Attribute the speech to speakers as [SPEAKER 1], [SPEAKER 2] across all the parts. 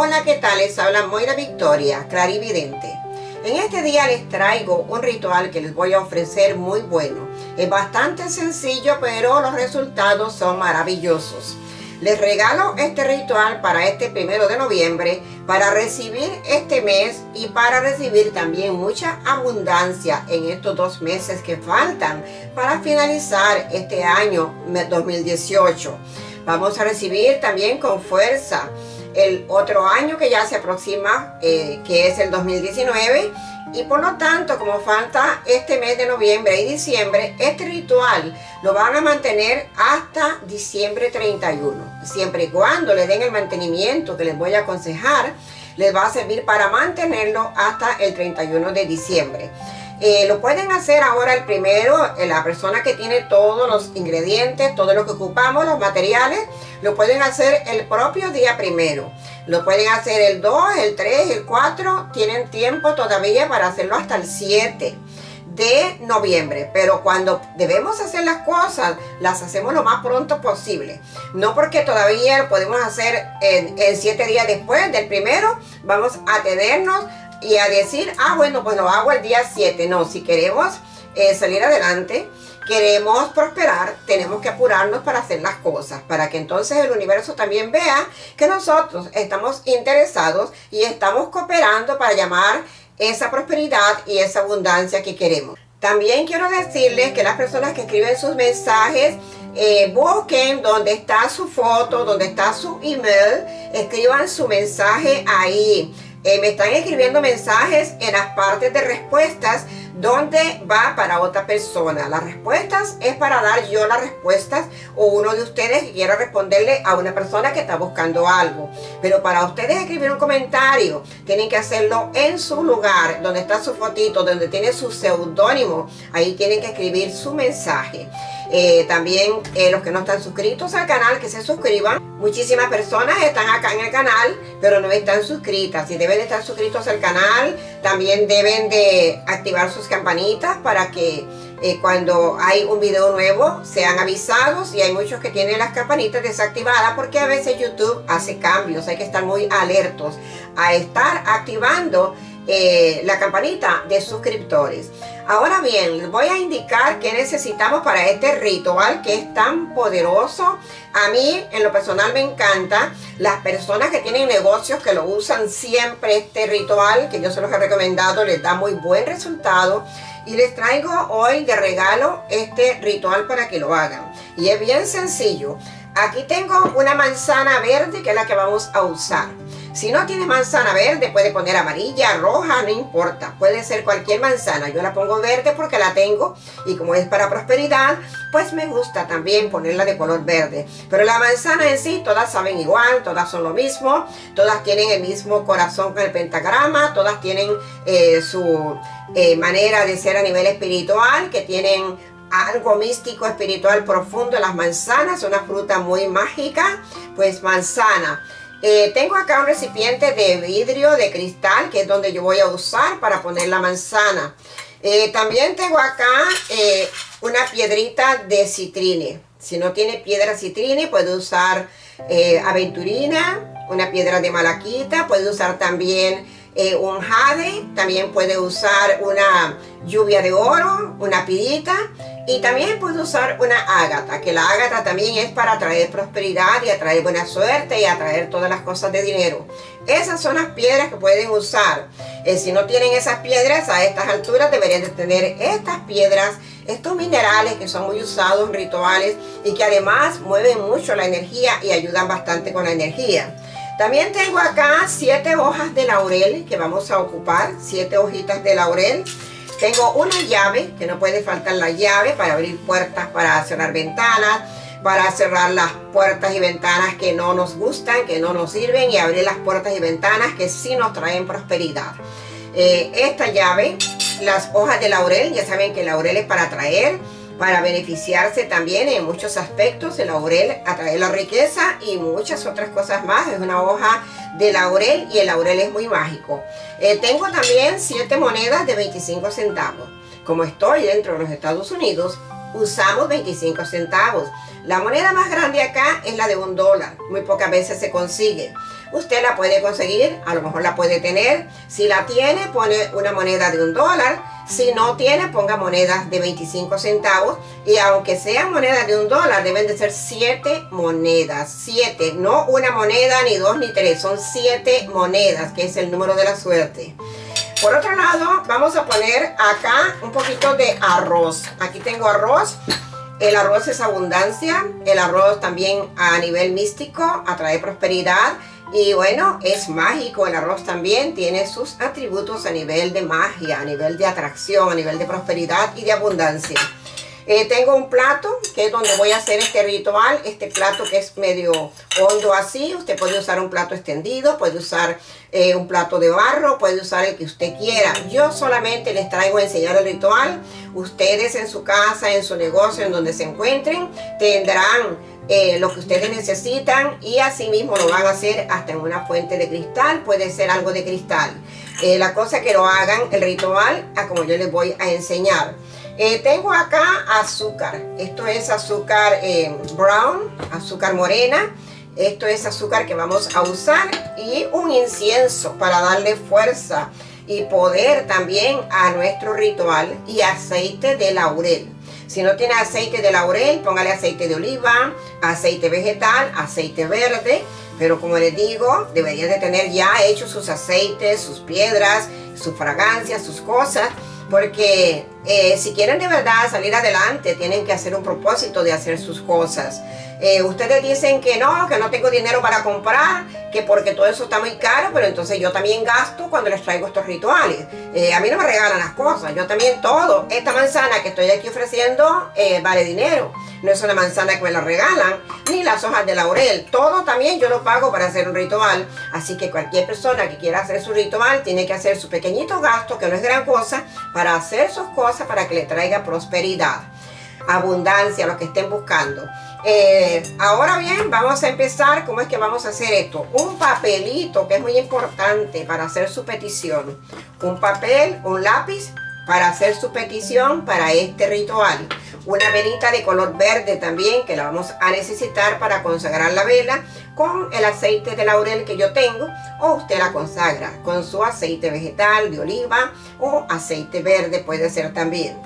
[SPEAKER 1] Hola, ¿qué tal? Les habla Moira Victoria, clarividente. En este día les traigo un ritual que les voy a ofrecer muy bueno. Es bastante sencillo, pero los resultados son maravillosos. Les regalo este ritual para este primero de noviembre, para recibir este mes y para recibir también mucha abundancia en estos dos meses que faltan para finalizar este año 2018. Vamos a recibir también con fuerza el otro año que ya se aproxima, eh, que es el 2019. Y por lo tanto, como falta este mes de noviembre y diciembre, este ritual lo van a mantener hasta diciembre 31. Siempre y cuando le den el mantenimiento que les voy a aconsejar, les va a servir para mantenerlo hasta el 31 de diciembre. Eh, lo pueden hacer ahora el primero, eh, la persona que tiene todos los ingredientes, todo lo que ocupamos, los materiales, lo pueden hacer el propio día primero. Lo pueden hacer el 2, el 3, el 4, tienen tiempo todavía para hacerlo hasta el 7 de noviembre, pero cuando debemos hacer las cosas, las hacemos lo más pronto posible. No porque todavía lo podemos hacer en, en siete días después del primero, vamos a tenernos y a decir, ah, bueno, pues lo hago el día 7. No, si queremos eh, salir adelante, queremos prosperar, tenemos que apurarnos para hacer las cosas, para que entonces el universo también vea que nosotros estamos interesados y estamos cooperando para llamar esa prosperidad y esa abundancia que queremos. También quiero decirles que las personas que escriben sus mensajes, eh, busquen donde está su foto, donde está su email, escriban su mensaje ahí eh, me están escribiendo mensajes en las partes de respuestas donde va para otra persona. Las respuestas es para dar yo las respuestas o uno de ustedes que quiera responderle a una persona que está buscando algo. Pero para ustedes escribir un comentario, tienen que hacerlo en su lugar, donde está su fotito, donde tiene su seudónimo. Ahí tienen que escribir su mensaje. Eh, también eh, los que no están suscritos al canal, que se suscriban. Muchísimas personas están acá en el canal, pero no están suscritas. Y deben estar suscritos al canal. También deben de activar sus campanitas para que eh, cuando hay un video nuevo sean avisados. Y hay muchos que tienen las campanitas desactivadas porque a veces YouTube hace cambios. Hay que estar muy alertos a estar activando la campanita de suscriptores. Ahora bien, les voy a indicar qué necesitamos para este ritual que es tan poderoso. A mí, en lo personal, me encanta. Las personas que tienen negocios que lo usan siempre este ritual, que yo se los he recomendado, les da muy buen resultado. Y les traigo hoy de regalo este ritual para que lo hagan. Y es bien sencillo. Aquí tengo una manzana verde que es la que vamos a usar. Si no tiene manzana verde, puede poner amarilla, roja, no importa. Puede ser cualquier manzana. Yo la pongo verde porque la tengo y como es para prosperidad, pues me gusta también ponerla de color verde. Pero la manzana en sí, todas saben igual, todas son lo mismo, todas tienen el mismo corazón con el pentagrama, todas tienen eh, su eh, manera de ser a nivel espiritual, que tienen algo místico, espiritual profundo. Las manzanas, una fruta muy mágica, pues manzana. Eh, tengo acá un recipiente de vidrio, de cristal, que es donde yo voy a usar para poner la manzana. Eh, también tengo acá eh, una piedrita de citrine. Si no tiene piedra citrine, puede usar aventurina, una piedra de malaquita, puede usar también un jade, también puede usar una lluvia de oro, una pirita y también puede usar una ágata, que la ágata también es para atraer prosperidad y atraer buena suerte y atraer todas las cosas de dinero. Esas son las piedras que pueden usar. Eh, si no tienen esas piedras a estas alturas deberían de tener estas piedras, estos minerales que son muy usados en rituales y que además mueven mucho la energía y ayudan bastante con la energía. También tengo acá siete hojas de laurel que vamos a ocupar, siete hojitas de laurel. Tengo una llave, que no puede faltar la llave para abrir puertas, para cerrar ventanas, para cerrar las puertas y ventanas que no nos gustan, que no nos sirven y abrir las puertas y ventanas que sí nos traen prosperidad. Eh, esta llave, las hojas de laurel, ya saben que el laurel es para atraer, para beneficiarse también en muchos aspectos. El laurel atrae la riqueza y muchas otras cosas más. Es una hoja de laurel y el laurel es muy mágico. Eh, tengo también siete monedas de 25 centavos. Como estoy dentro de los Estados Unidos, usamos 25 centavos. La moneda más grande acá es la de un dólar. Muy pocas veces se consigue. Usted la puede conseguir, a lo mejor la puede tener. Si la tiene, pone una moneda de un dólar. Si no tiene, ponga monedas de 25 centavos. Y aunque sean monedas de un dólar, deben de ser siete monedas. Siete, no una moneda, ni dos, ni tres. Son siete monedas, que es el número de la suerte. Por otro lado, vamos a poner acá un poquito de arroz. Aquí tengo arroz. El arroz es abundancia, el arroz también a nivel místico atrae prosperidad y bueno, es mágico, el arroz también tiene sus atributos a nivel de magia, a nivel de atracción, a nivel de prosperidad y de abundancia. Eh, tengo un plato que es donde voy a hacer este ritual, este plato que es medio hondo así, usted puede usar un plato extendido, puede usar eh, un plato de barro, puede usar el que usted quiera. Yo solamente les traigo a enseñar el ritual, ustedes en su casa, en su negocio, en donde se encuentren, tendrán eh, lo que ustedes necesitan y así mismo lo van a hacer hasta en una fuente de cristal, puede ser algo de cristal. la cosa que lo hagan el ritual a como yo les voy a enseñar. Eh, tengo acá azúcar. Esto es azúcar eh, brown, azúcar morena. Esto es azúcar que vamos a usar y un incienso para darle fuerza y poder también a nuestro ritual y aceite de laurel. Si no tiene aceite de laurel, póngale aceite de oliva, aceite vegetal, aceite verde. Pero como les digo, debería de tener ya hechos sus aceites, sus piedras, sus fragancias, sus cosas porque eh, si quieren de verdad salir adelante, tienen que hacer un propósito de hacer sus cosas. Eh, ustedes dicen que no, que no tengo dinero para comprar, que porque todo eso está muy caro, pero entonces yo también gasto cuando les traigo estos rituales. Eh, a mí no me regalan las cosas, yo también todo. Esta manzana que estoy aquí ofreciendo vale dinero. No es una manzana que me la regalan, ni las hojas de laurel. Todo también yo lo pago para hacer un ritual. Así que cualquier persona que quiera hacer su ritual tiene que hacer su pequeñito gasto, que no es gran cosa, para hacer sus para que le traiga prosperidad, abundancia, lo que estén buscando. Eh, ahora bien, vamos a empezar. ¿Cómo es que vamos a hacer esto? Un papelito que es muy importante para hacer su petición. Un papel, un lápiz para hacer su petición para este ritual una velita de color verde también que la vamos a necesitar para consagrar la vela con el aceite de laurel que yo tengo o usted la consagra con su aceite vegetal de oliva o aceite verde puede ser también.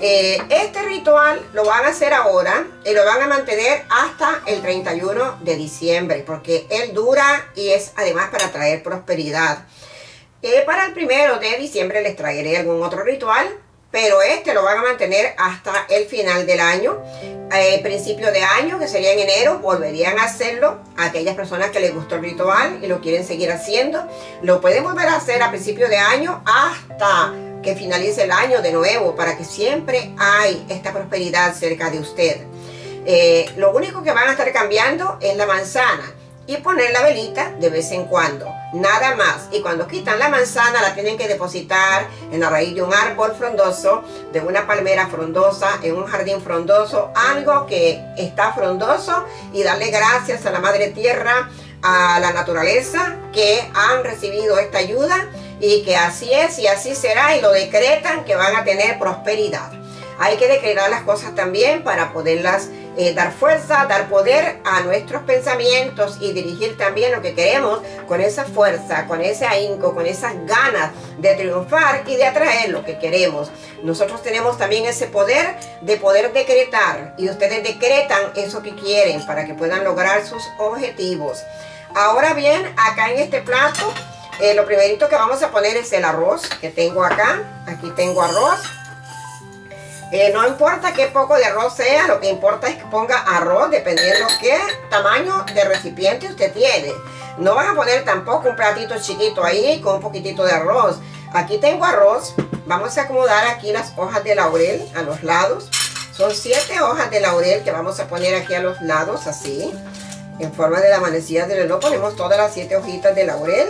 [SPEAKER 1] Eh, este ritual lo van a hacer ahora y lo van a mantener hasta el 31 de diciembre porque él dura y es además para traer prosperidad. Para el primero de diciembre les traeré algún otro ritual pero este lo van a mantener hasta el final del año. Eh, principio de año, que sería en enero, volverían a hacerlo. Aquellas personas que les gustó el ritual y lo quieren seguir haciendo, lo pueden volver a hacer a principio de año hasta que finalice el año de nuevo, para que siempre hay esta prosperidad cerca de usted. Eh, lo único que van a estar cambiando es la manzana y poner la velita de vez en cuando, nada más. Y cuando quitan la manzana la tienen que depositar en la raíz de un árbol frondoso, de una palmera frondosa, en un jardín frondoso, algo que está frondoso y darle gracias a la Madre Tierra, a la naturaleza que han recibido esta ayuda y que así es y así será y lo decretan que van a tener prosperidad. Hay que decretar las cosas también para poderlas eh, dar fuerza, dar poder a nuestros pensamientos y dirigir también lo que queremos con esa fuerza, con ese ahínco, con esas ganas de triunfar y de atraer lo que queremos. Nosotros tenemos también ese poder de poder decretar y ustedes decretan eso que quieren para que puedan lograr sus objetivos. Ahora bien, acá en este plato, eh, lo primerito que vamos a poner es el arroz que tengo acá. Aquí tengo arroz. Eh, no importa qué poco de arroz sea, lo que importa es que ponga arroz dependiendo qué tamaño de recipiente usted tiene. No van a poner tampoco un platito chiquito ahí con un poquitito de arroz. Aquí tengo arroz. Vamos a acomodar aquí las hojas de laurel a los lados. Son siete hojas de laurel que vamos a poner aquí a los lados, así. En forma de la manecilla del reloj ponemos todas las siete hojitas de laurel.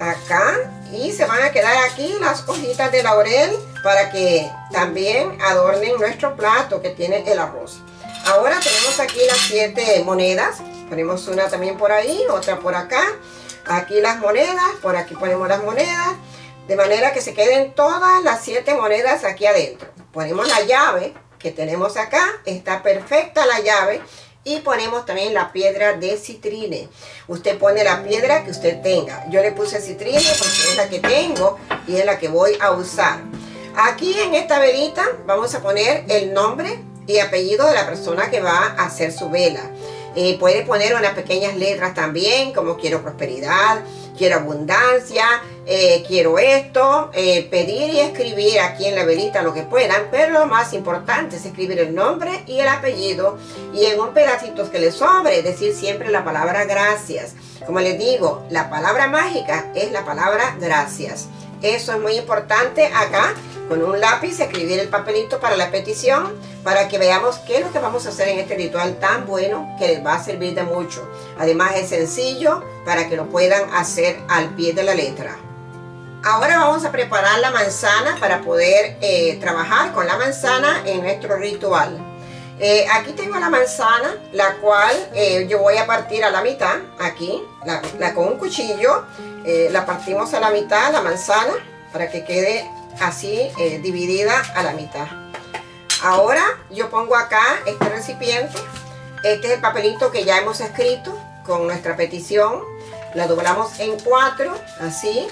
[SPEAKER 1] Acá y se van a quedar aquí las hojitas de laurel para que también adornen nuestro plato que tiene el arroz. Ahora tenemos aquí las siete monedas. Ponemos una también por ahí, otra por acá. Aquí las monedas, por aquí ponemos las monedas. De manera que se queden todas las siete monedas aquí adentro. Ponemos la llave que tenemos acá. Está perfecta la llave. Y ponemos también la piedra de citrine. Usted pone la piedra que usted tenga. Yo le puse citrine porque es la que tengo y es la que voy a usar. Aquí en esta velita vamos a poner el nombre y apellido de la persona que va a hacer su vela. Puede poner unas pequeñas letras también, como quiero prosperidad, quiero abundancia, eh, quiero esto, eh, pedir y escribir aquí en la velita lo que puedan, pero lo más importante es escribir el nombre y el apellido y en un pedacito que le sobre, decir siempre la palabra gracias. Como les digo, la palabra mágica es la palabra gracias. Eso es muy importante acá con un lápiz escribir el papelito para la petición para que veamos qué es lo que vamos a hacer en este ritual tan bueno que les va a servir de mucho. Además es sencillo para que lo puedan hacer al pie de la letra. Ahora vamos a preparar la manzana para poder eh, trabajar con la manzana en nuestro ritual. Eh, aquí tengo la manzana, la cual eh, yo voy a partir a la mitad, aquí, la, con un cuchillo, la partimos a la mitad, la manzana, para que quede así eh, dividida a la mitad. Ahora yo pongo acá este recipiente. Este es el papelito que ya hemos escrito con nuestra petición. La doblamos en cuatro, así.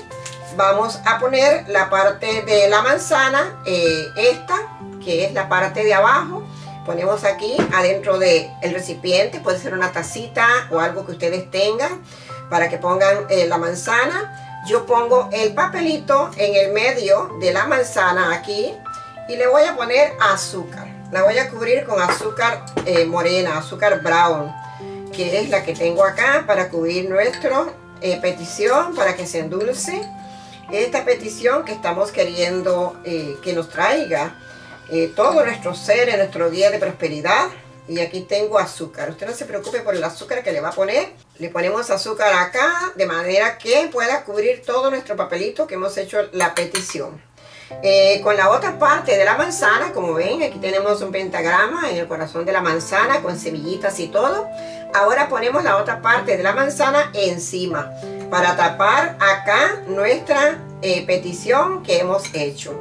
[SPEAKER 1] Vamos a poner la parte de la manzana, eh, esta, que es la parte de abajo. Ponemos aquí adentro del el recipiente, puede ser una tacita o algo que ustedes tengan para que pongan eh, la manzana yo pongo el papelito en el medio de la manzana aquí y le voy a poner azúcar. La voy a cubrir con azúcar eh, morena, azúcar brown, que es la que tengo acá para cubrir nuestra eh, petición, para que se endulce. Esta petición que estamos queriendo eh, que nos traiga todo nuestro ser en nuestro día de prosperidad. Y aquí tengo azúcar. Usted no se preocupe por el azúcar que le va a poner. Le ponemos azúcar acá de manera que pueda cubrir todo nuestro papelito que hemos hecho la petición. Eh, con la otra parte de la manzana, como ven, aquí tenemos un pentagrama en el corazón de la manzana con semillitas y todo. Ahora ponemos la otra parte de la manzana encima para tapar acá nuestra eh, petición que hemos hecho.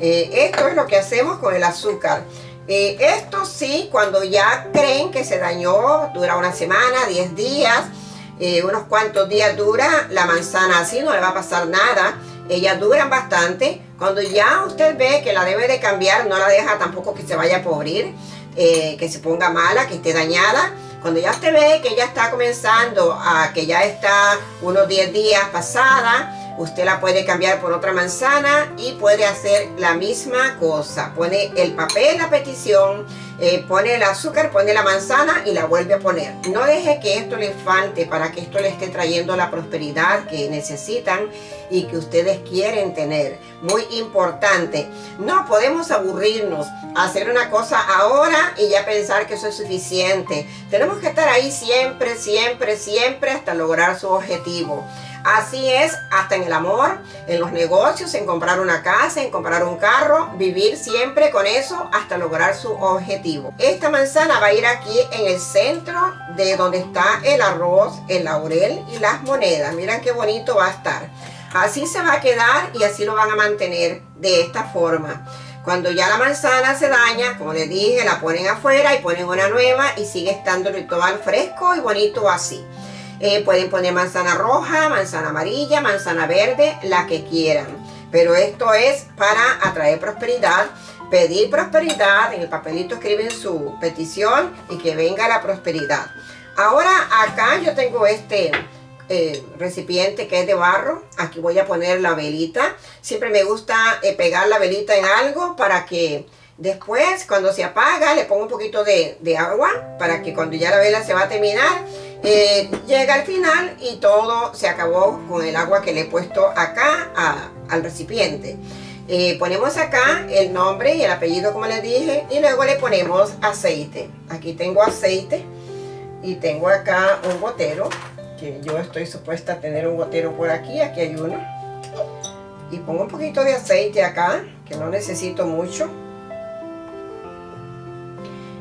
[SPEAKER 1] Eh, esto es lo que hacemos con el azúcar. Eh, esto sí, cuando ya creen que se dañó, dura una semana, 10 días, eh, unos cuantos días dura la manzana así, no le va a pasar nada. Ellas duran bastante. Cuando ya usted ve que la debe de cambiar, no la deja tampoco que se vaya a pobrir, eh, que se ponga mala, que esté dañada. Cuando ya usted ve que ya está comenzando a que ya está unos 10 días pasada, usted la puede cambiar por otra manzana y puede hacer la misma cosa. Pone el papel, la petición, eh, pone el azúcar, pone la manzana y la vuelve a poner. No deje que esto le falte para que esto le esté trayendo la prosperidad que necesitan y que ustedes quieren tener. Muy importante. No podemos aburrirnos, hacer una cosa ahora y ya pensar que eso es suficiente. Tenemos que estar ahí siempre, siempre, siempre hasta lograr su objetivo. Así es, hasta en el amor, en los negocios, en comprar una casa, en comprar un carro, vivir siempre con eso hasta lograr su objetivo. Esta manzana va a ir aquí en el centro de donde está el arroz, el laurel y las monedas. Miren qué bonito va a estar. Así se va a quedar y así lo van a mantener de esta forma. Cuando ya la manzana se daña, como les dije, la ponen afuera y ponen una nueva y sigue estando el ritual fresco y bonito así. Eh, pueden poner manzana roja, manzana amarilla, manzana verde, la que quieran. Pero esto es para atraer prosperidad, pedir prosperidad. En el papelito escriben su petición y que venga la prosperidad. Ahora acá yo tengo este eh, recipiente que es de barro. Aquí voy a poner la velita. Siempre me gusta eh, pegar la velita en algo para que después cuando se apaga le pongo un poquito de, de agua para que cuando ya la vela se va a terminar eh, llega al final y todo se acabó con el agua que le he puesto acá al recipiente. Eh, ponemos acá el nombre y el apellido como les dije y luego le ponemos aceite. Aquí tengo aceite y tengo acá un gotero que yo estoy supuesta a tener un gotero por aquí, aquí hay uno. Y pongo un poquito de aceite acá, que no necesito mucho.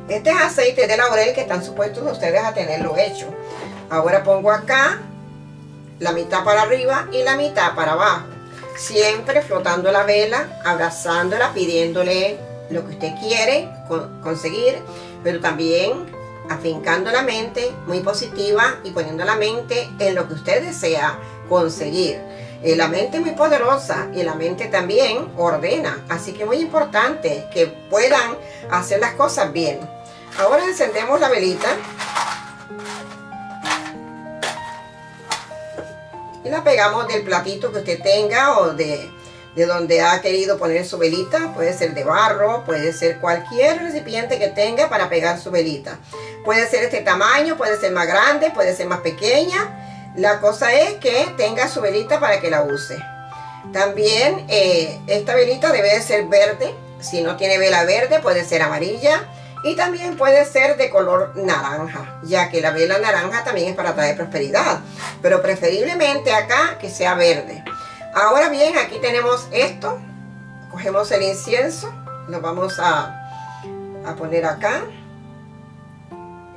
[SPEAKER 1] Este es aceite de laurel que están supuestos ustedes a tenerlo hecho. Ahora pongo acá la mitad para arriba y la mitad para abajo. Siempre flotando la vela, abrazándola, pidiéndole lo que usted quiere conseguir, pero también afincando la mente muy positiva y poniendo la mente en lo que usted desea conseguir. Eh, la mente es muy poderosa y la mente también ordena, así que muy importante que puedan hacer las cosas bien. Ahora encendemos la velita y la pegamos del platito que usted tenga o de, de donde ha querido poner su velita. Puede ser de barro, puede ser cualquier recipiente que tenga para pegar su velita. Puede ser este tamaño, puede ser más grande, puede ser más pequeña. La cosa es que tenga su velita para que la use. También eh, esta velita debe de ser verde. Si no tiene vela verde, puede ser amarilla. Y también puede ser de color naranja, ya que la vela naranja también es para traer prosperidad. Pero preferiblemente acá que sea verde. Ahora bien, aquí tenemos esto. Cogemos el incienso. Lo vamos a, a poner acá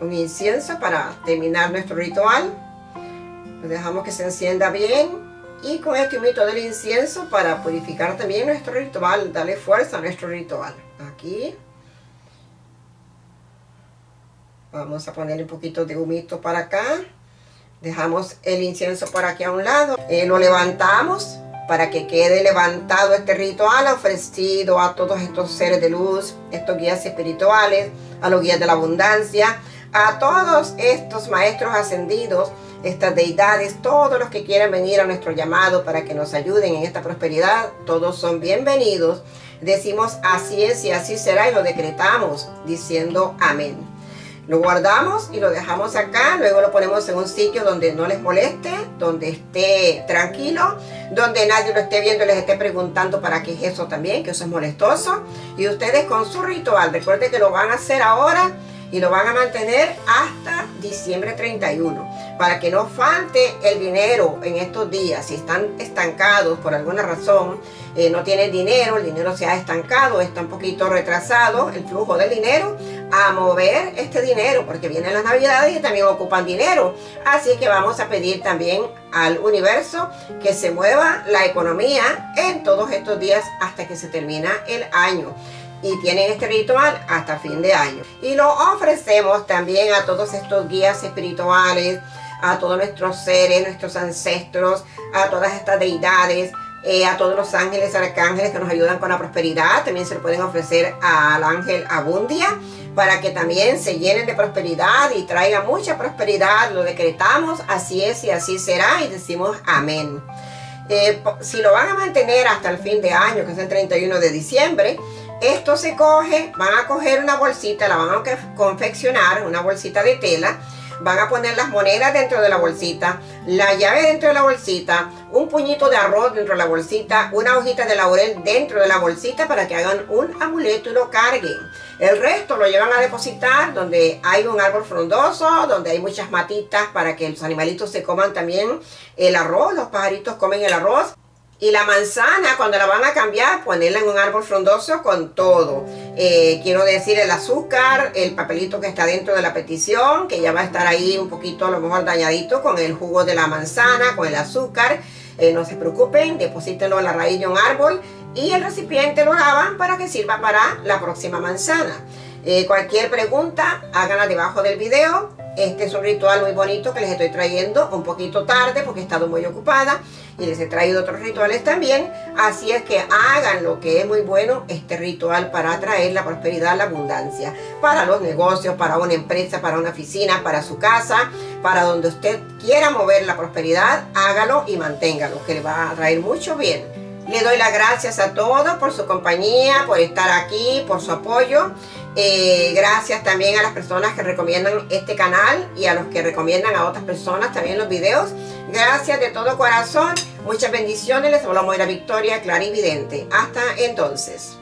[SPEAKER 1] un incienso para terminar nuestro ritual. Lo dejamos que se encienda bien y con este humito del incienso para purificar también nuestro ritual, darle fuerza a nuestro ritual. Aquí vamos a poner un poquito de humito para acá. Dejamos el incienso por aquí a un lado. Eh, lo levantamos para que quede levantado este ritual ofrecido a todos estos seres de luz, estos guías espirituales, a los guías de la abundancia, a todos estos maestros ascendidos, estas deidades, todos los que quieran venir a nuestro llamado para que nos ayuden en esta prosperidad, todos son bienvenidos. Decimos así es y así será y lo decretamos diciendo amén. Lo guardamos y lo dejamos acá, luego lo ponemos en un sitio donde no les moleste, donde esté tranquilo, donde nadie lo esté viendo les esté preguntando para qué es eso también, que eso es molestoso. Y ustedes con su ritual, recuerden que lo van a hacer ahora y lo van a mantener hasta diciembre 31 para que no falte el dinero en estos días. Si están estancados por alguna razón, eh, no tienen dinero, el dinero se ha estancado, está un poquito retrasado el flujo del dinero, a mover este dinero porque vienen las navidades y también ocupan dinero. Así que vamos a pedir también al universo que se mueva la economía en todos estos días hasta que se termina el año y tienen este ritual hasta fin de año. Y lo ofrecemos también a todos estos guías espirituales, a todos nuestros seres, nuestros ancestros, a todas estas deidades, eh, a todos los ángeles, arcángeles que nos ayudan con la prosperidad. También se lo pueden ofrecer al ángel Abundia para que también se llenen de prosperidad y traiga mucha prosperidad. Lo decretamos, así es y así será y decimos amén. Eh, si lo van a mantener hasta el fin de año, que es el 31 de diciembre, esto se coge, van a coger una bolsita, la van a confeccionar, una bolsita de tela, van a poner las monedas dentro de la bolsita, la llave dentro de la bolsita, un puñito de arroz dentro de la bolsita, una hojita de laurel dentro de la bolsita para que hagan un amuleto y lo carguen. El resto lo llevan a depositar donde hay un árbol frondoso, donde hay muchas matitas para que los animalitos se coman también el arroz, los pajaritos comen el arroz. Y la manzana, cuando la van a cambiar, ponerla en un árbol frondoso con todo. Eh, quiero decir el azúcar, el papelito que está dentro de la petición, que ya va a estar ahí un poquito a lo mejor dañadito con el jugo de la manzana, con el azúcar. Eh, no se preocupen, deposítenlo en la raíz de un árbol y el recipiente lo lavan para que sirva para la próxima manzana. Eh, cualquier pregunta, háganla debajo del video. Este es un ritual muy bonito que les estoy trayendo un poquito tarde porque he estado muy ocupada y les he traído otros rituales también. Así es que hagan lo que es muy bueno este ritual para atraer la prosperidad, la abundancia, para los negocios, para una empresa, para una oficina, para su casa, para donde usted quiera mover la prosperidad, hágalo y manténgalo, que le va a traer mucho bien. Le doy las gracias a todos por su compañía, por estar aquí, por su apoyo. Eh, gracias también a las personas que recomiendan este canal y a los que recomiendan a otras personas también los videos. Gracias de todo corazón. Muchas bendiciones. Les hablamos de la Victoria Clarividente. Hasta entonces.